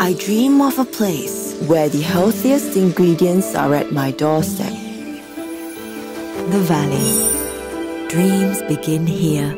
I dream of a place where the healthiest ingredients are at my doorstep. The Valley. Dreams begin here.